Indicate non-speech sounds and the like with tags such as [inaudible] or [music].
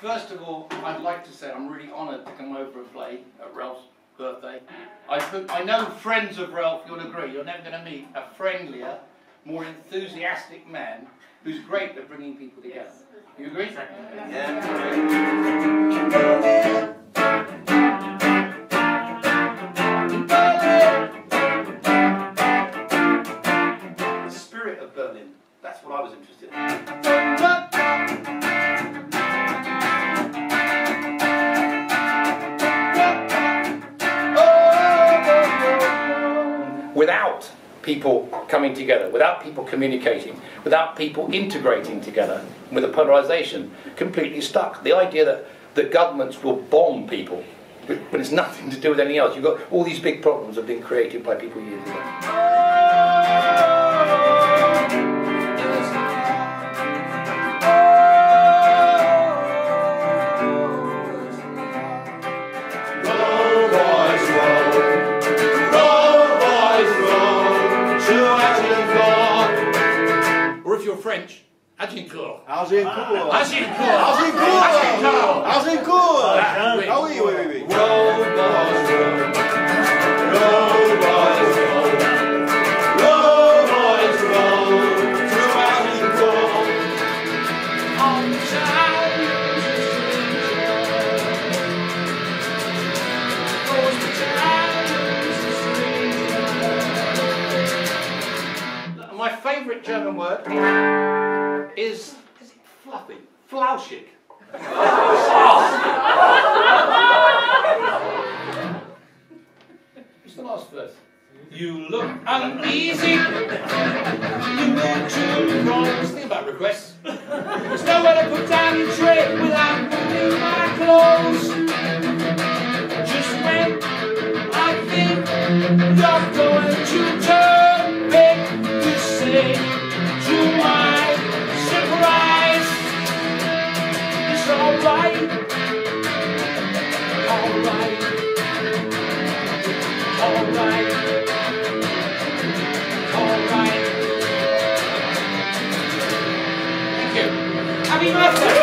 First of all, I'd like to say I'm really honoured to come over and play at Ralf's birthday. I, I know friends of Ralf, you'll agree, you're never going to meet a friendlier, more enthusiastic man who's great at bringing people together. You agree? Yeah. People coming together, without people communicating, without people integrating together, with a polarization, completely stuck. The idea that, that governments will bomb people when it's nothing to do with anything else. You've got all these big problems have been created by people years ago. French. Agincourt. Agincourt. Agincourt. Agincourt. Agincourt. Ah oui, oui, oui. my favourite German mm. word is, is it fluffy? Flauschig. What's [laughs] the last verse? You look uneasy. You move too wrong. Let's think about requests. There's nowhere to put down your tray without moving my clothes. Just when I think you're gone. Happy birthday!